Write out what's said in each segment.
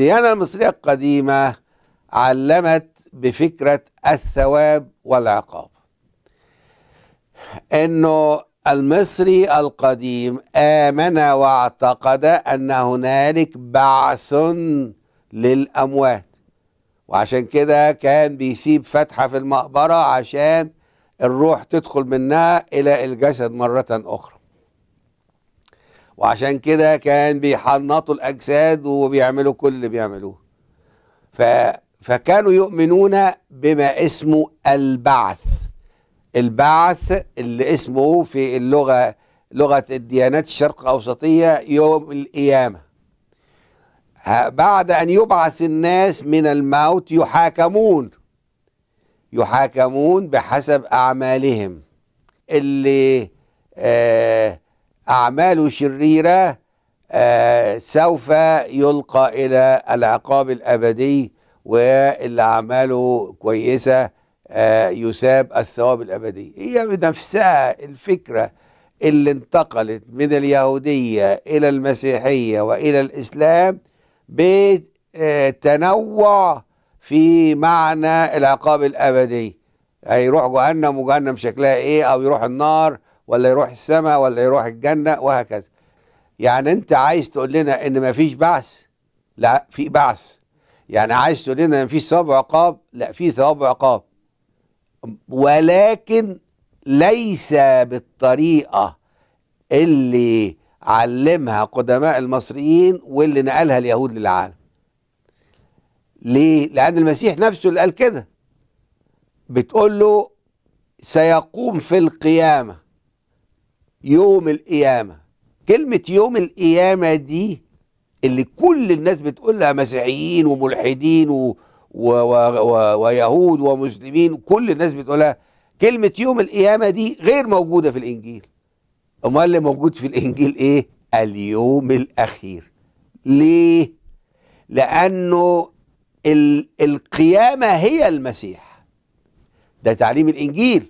الديانة المصرية القديمة علمت بفكرة الثواب والعقاب. إنه المصري القديم آمن واعتقد أن هنالك بعث للأموات وعشان كده كان بيسيب فتحة في المقبرة عشان الروح تدخل منها إلى الجسد مرة أخرى. وعشان كده كان بيحنطوا الأجساد وبيعملوا كل اللي بيعملوه. ف... فكانوا يؤمنون بما اسمه البعث. البعث اللي اسمه في اللغة لغة الديانات الشرق الأوسطية يوم القيامة. بعد أن يبعث الناس من الموت يحاكمون. يحاكمون بحسب أعمالهم. اللي آه أعماله شريرة آه سوف يلقى إلى العقاب الأبدي واللي أعماله كويسة آه يساب الثواب الأبدي. هي بنفسها الفكرة اللي انتقلت من اليهودية إلى المسيحية وإلى الإسلام بتنوع في معنى العقاب الأبدي. هيروح جهنم وجهنم شكلها إيه؟ أو يروح النار ولا يروح السماء ولا يروح الجنة وهكذا. يعني أنت عايز تقول لنا إن مفيش بعث؟ لا في بعث. يعني عايز تقول لنا إن مفيش ثواب وعقاب لا في ثواب وعقاب ولكن ليس بالطريقة اللي علمها قدماء المصريين واللي نقلها اليهود للعالم. ليه؟ لأن المسيح نفسه اللي قال كده. بتقول له سيقوم في القيامة. يوم القيامة. كلمة يوم القيامة دي اللي كل الناس بتقولها مسيحيين وملحدين و... و... و... ويهود ومسلمين كل الناس بتقولها. كلمة يوم القيامة دي غير موجودة في الإنجيل. أمال اللي موجود في الإنجيل إيه؟ اليوم الأخير. ليه؟ لأنه ال... القيامة هي المسيح. ده تعليم الإنجيل.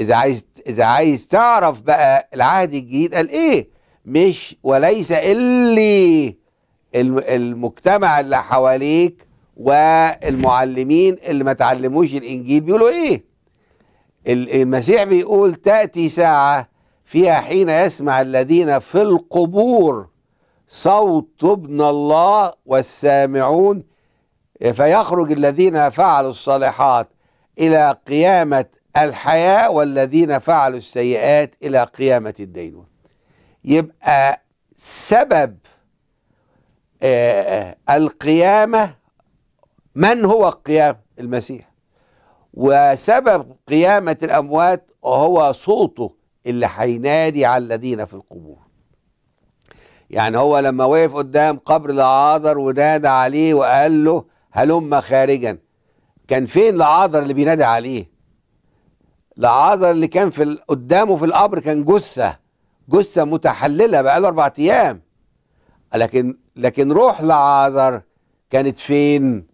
إذا عايز إذا عايز تعرف بقى العهد الجديد قال إيه؟ مش وليس اللي المجتمع اللي حواليك والمعلمين اللي ما تعلموش الإنجيل بيقولوا إيه المسيح بيقول تأتي ساعة فيها حين يسمع الذين في القبور صوت ابن الله والسامعون فيخرج الذين فعلوا الصالحات إلى قيامة الحياة والذين فعلوا السيئات إلى قيامة الدينون يبقى سبب آه القيامة من هو القيامة المسيح. وسبب قيامة الأموات هو صوته اللي هينادي على الذين في القبور. يعني هو لما وقف قدام قبر لعاذر ونادى عليه وقال له هلم خارجا. كان فين لعاذر اللي بينادي عليه؟ لعاذر اللي كان في قدامه في القبر كان جثة جثة متحللة بقاله أربع أيام. لكن لكن روح لعاذر كانت فين؟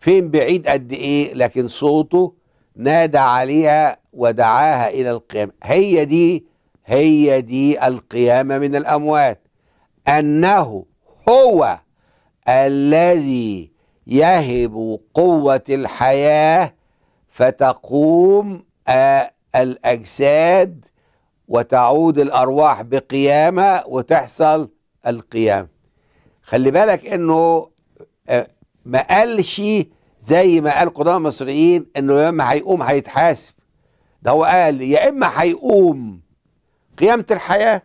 فين بعيد قد إيه؟ لكن صوته نادى عليها ودعاها إلى القيامة. هي دي هي دي القيامة من الأموات. أنه هو الذي يهب قوة الحياة فتقوم الأجساد وتعود الأرواح بقيامة وتحصل القيام. خلي بالك إنه ما قالش زي ما قال قدامى المصريين إنه يا إما هيقوم هيتحاسب. ده هو قال يا إما هيقوم قيامة الحياة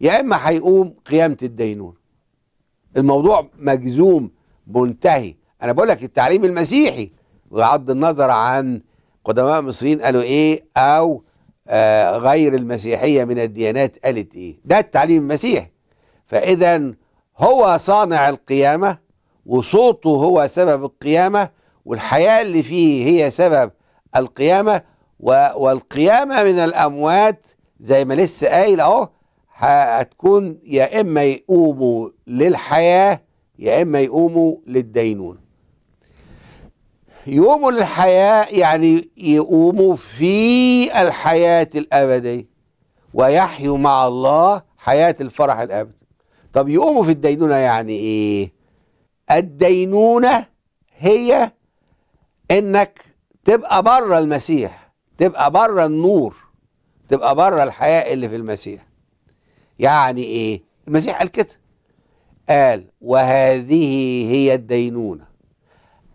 يا إما هيقوم قيامة الدينون الموضوع مجزوم منتهي. أنا بقول لك التعليم المسيحي بغض النظر عن قدماء المصريين قالوا إيه؟ أو آه غير المسيحية من الديانات قالت إيه؟ ده التعليم المسيحي. فاذا هو صانع القيامة وصوته هو سبب القيامة والحياة اللي فيه هي سبب القيامة والقيامة من الأموات زي ما لسه قايل أهو هتكون يا إما يقوموا للحياة يا إما يقوموا للدينون يقوموا للحياة يعني يقوموا في الحياة الأبدية ويحيوا مع الله حياة الفرح الأبدي. طب يقوموا في الدينونة يعني إيه؟ الدينونة هي إنك تبقى بره المسيح تبقى بره النور تبقى بره الحياة اللي في المسيح. يعني إيه؟ المسيح قال كده قال وهذه هي الدينونة.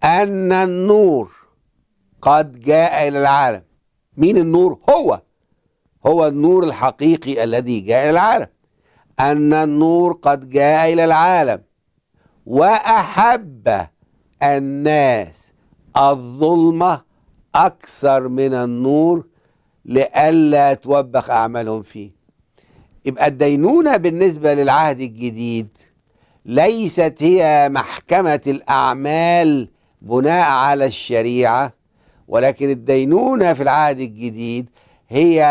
أن النور قد جاء إلى العالم. مين النور؟ هو. هو النور الحقيقي الذي جاء إلى العالم. أن النور قد جاء إلى العالم. وأحب الناس الظلمة أكثر من النور لئلا توبخ أعمالهم فيه. يبقى الدينونة بالنسبة للعهد الجديد ليست هي محكمة الأعمال بناء على الشريعة ولكن الدينونة في العهد الجديد هي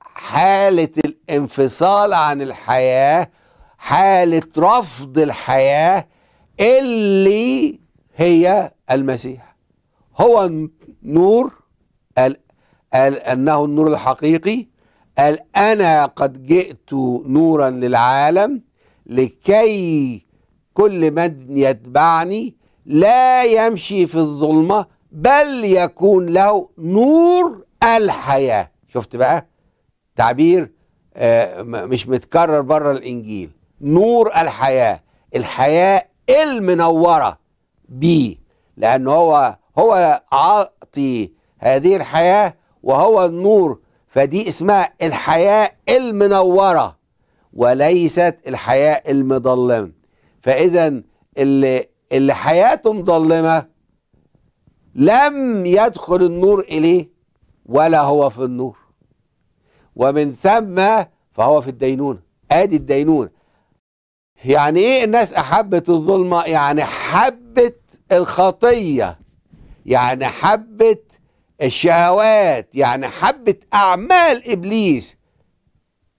حالة الانفصال عن الحياة حالة رفض الحياة اللي هي المسيح. هو نور قال, قال أنه النور الحقيقي قال أنا قد جئت نورا للعالم لكي كل من يتبعني لا يمشي في الظلمة بل يكون له نور الحياة. شفت بقى؟ تعبير آه مش متكرر بره الإنجيل. نور الحياة الحياة المنورة بيه. لأن هو هو عاطي هذه الحياة وهو النور. فدي اسمها الحياة المنورة وليست الحياة المظلمة فإذا اللي, اللي حياته مظلمة لم يدخل النور إليه ولا هو في النور. ومن ثم فهو في الدينونة. آدي الدينونة. يعني إيه الناس أحبت الظلمة؟ يعني حبت الخطية. يعني حبت الشهوات. يعني حبت أعمال إبليس.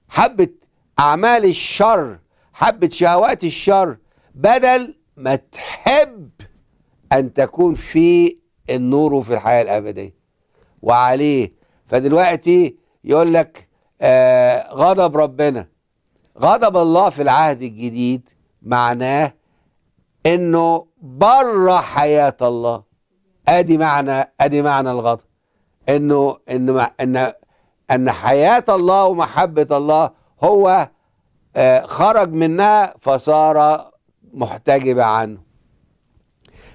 حبت أعمال الشر. حبت شهوات الشر. بدل ما تحب أن تكون في النور وفي الحياة الأبدية. وعليه. فدلوقتي يقول لك آه غضب ربنا. غضب الله في العهد الجديد معناه إنه بره حياة الله. أدي معنى أدي معنى الغضب. إنه انه إن إن حياة الله ومحبة الله هو آه خرج منها فصار محتجب عنه.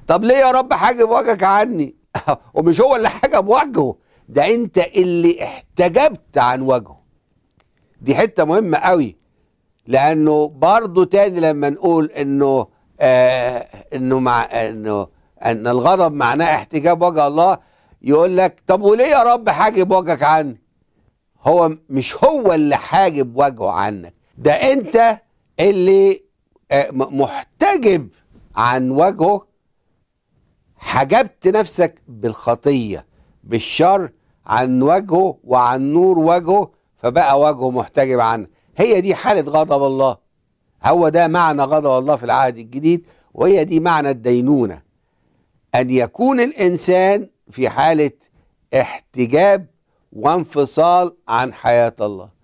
طب ليه يا رب حاجب وجهك عني؟ ومش هو اللي حجب وجهه ده انت اللي احتجبت عن وجهه. دي حتة مهمة قوي لأنه برضه تاني لما نقول إنه آه إنه مع إنه إن الغضب معناه احتجاب وجه الله يقول لك طب وليه يا رب حاجب وجهك عني؟ هو مش هو اللي حاجب وجهه عنك ده انت اللي محتجب عن وجهه. حجبت نفسك بالخطية بالشر عن وجهه وعن نور وجهه فبقى وجهه محتجب عنه. هي دي حالة غضب الله. هو ده معنى غضب الله في العهد الجديد وهي دي معنى الدينونة. أن يكون الإنسان في حالة احتجاب وانفصال عن حياة الله.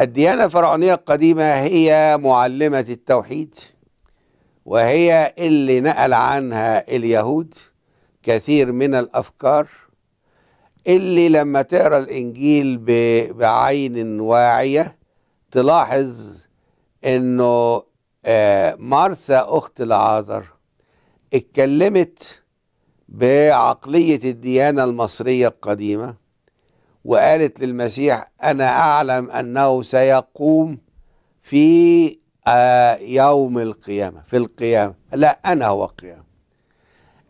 الديانة الفرعونية القديمة هي معلمة التوحيد وهي اللي نقل عنها اليهود كثير من الأفكار اللي لما تقرأ الإنجيل بعين واعية تلاحظ إنه آه، مرثا أخت العازر اتكلمت بعقلية الديانة المصرية القديمة. وقالت للمسيح أنا أعلم أنه سيقوم في آه، يوم القيامة في القيامة. لا أنا هو القيامة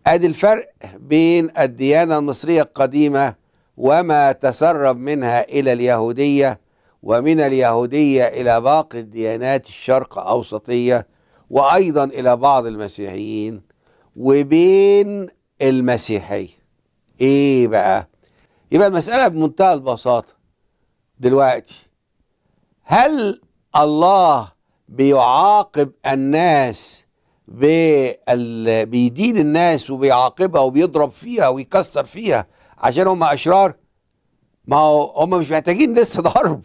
أدي الفرق بين الديانة المصرية القديمة وما تسرب منها إلى اليهودية ومن اليهودية إلى باقي الديانات الشرق أوسطية وأيضا إلى بعض المسيحيين وبين المسيحية إيه بقى؟ يبقى المسألة بمنتهى البساطة دلوقتي هل الله بيعاقب الناس. بيدين الناس وبيعاقبها وبيضرب فيها ويكسر فيها عشان هم أشرار ما هم مش محتاجين لسه ضرب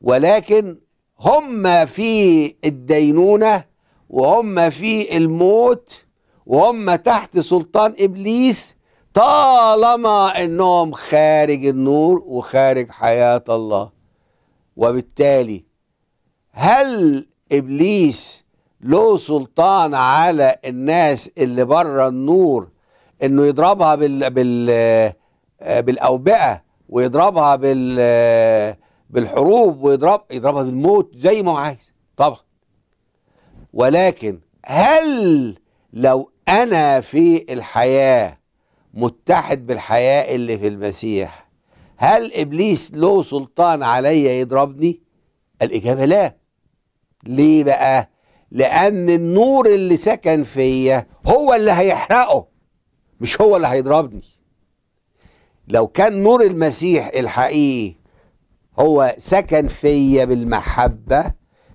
ولكن هم في الدينونة وهم في الموت وهم تحت سلطان إبليس طالما انهم خارج النور وخارج حياة الله. وبالتالي هل إبليس له سلطان على الناس اللي بره النور إنه يضربها بال بال آه، بالأوبئة ويضربها بال آه، بالحروب ويضرب يضربها بالموت زي ما هو عايز؟ طبعا. ولكن هل لو أنا في الحياة متحد بالحياة اللي في المسيح. هل إبليس له سلطان عليا يضربني؟ الإجابة لا. ليه بقى؟ لأن النور اللي سكن فيا هو اللي هيحرقه مش هو اللي هيضربني. لو كان نور المسيح الحقيقي هو سكن فيا بالمحبة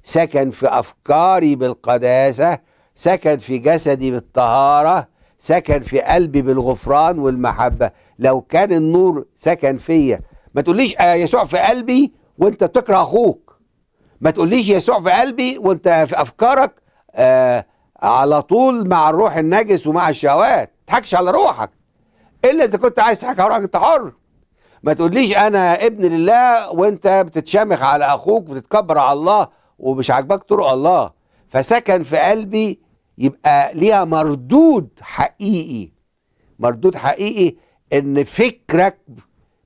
سكن في أفكاري بالقداسة سكن في جسدي بالطهارة سكن في قلبي بالغفران والمحبة. لو كان النور سكن فيا ما تقوليش آه يسوع في قلبي وانت تكره أخوك. ما تقوليش يسوع في قلبي وانت في أفكارك آه على طول مع الروح النجس ومع الشهوات. تضحكش على روحك. إلا إذا كنت عايز تضحك على روحك أنت حر. ما تقوليش أنا ابن لله وانت بتتشامخ على أخوك وبتتكبر على الله ومش عاجباك طرق الله. فسكن في قلبي يبقى ليها مردود حقيقي. مردود حقيقي إن فكرك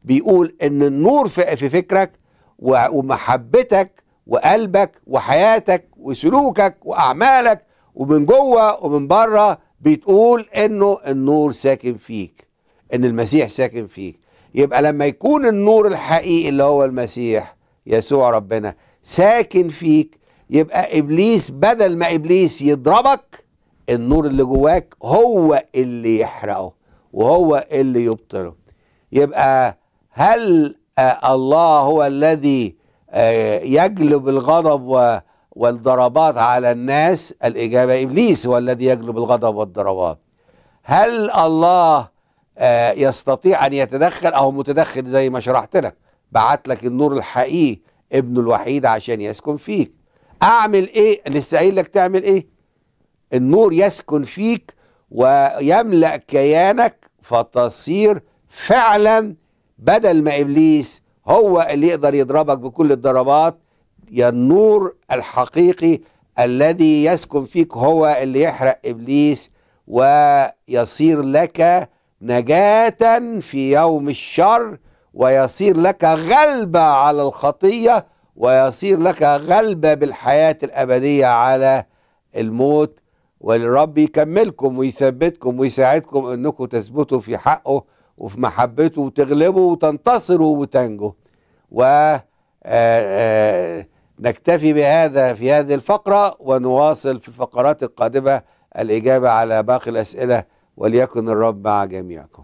بيقول إن النور في فكرك ومحبتك وقلبك وحياتك وسلوكك وأعمالك ومن جوه ومن بره بتقول إنه النور ساكن فيك إن المسيح ساكن فيك. يبقى لما يكون النور الحقيقي اللي هو المسيح يسوع ربنا ساكن فيك يبقى إبليس بدل ما إبليس يضربك النور اللي جواك هو اللي يحرقه وهو اللي يبطله. يبقى هل آه الله هو الذي آه يجلب الغضب والضربات على الناس؟ الإجابة إبليس هو الذي يجلب الغضب والضربات. هل الله آه يستطيع أن يتدخل؟ أو متدخل زي ما شرحت لك. بعت لك النور الحقيقي ابنه الوحيد عشان يسكن فيك. أعمل إيه؟ لسه قايل لك تعمل إيه؟ النور يسكن فيك ويملأ كيانك فتصير فعلا بدل ما إبليس هو اللي يقدر يضربك بكل الضربات يا النور الحقيقي الذي يسكن فيك هو اللي يحرق إبليس ويصير لك نجاة في يوم الشر ويصير لك غلبة على الخطية ويصير لك غلبة بالحياة الأبدية على الموت والرب يكملكم ويثبتكم ويساعدكم إنكم تثبتوا في حقه وفي محبته وتغلبوا وتنتصروا وتنجوا. و آه، آه، بهذا في هذه الفقرة ونواصل في الفقرات القادمة. الإجابة على باقي الأسئلة وليكن الرب مع جميعكم.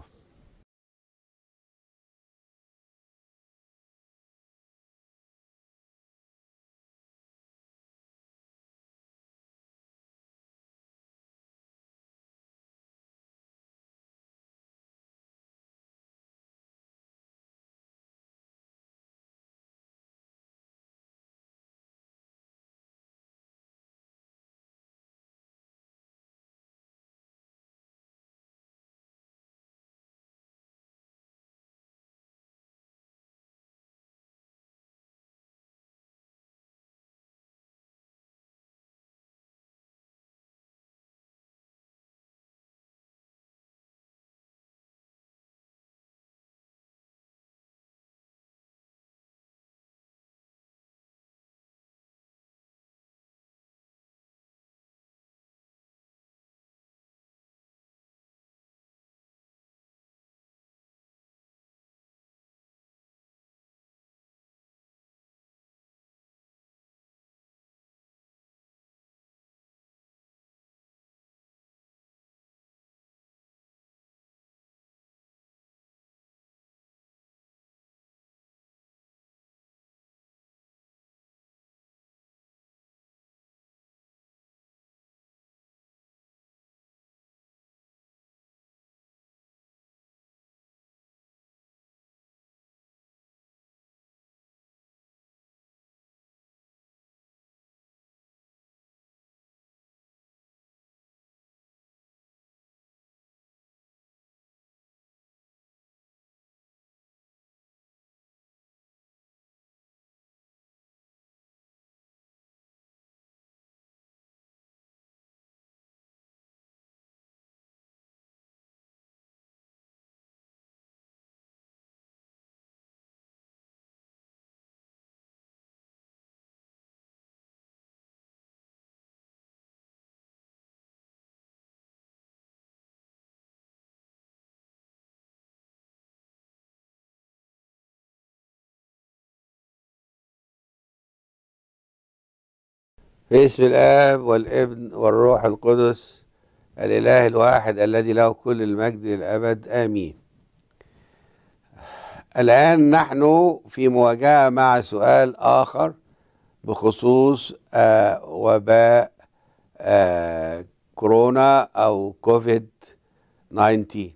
باسم الآب والابن والروح القدس الإله الواحد الذي له كل المجد للأبد آمين. الآن نحن في مواجهة مع سؤال آخر بخصوص آه وباء آه كورونا أو كوفيد 19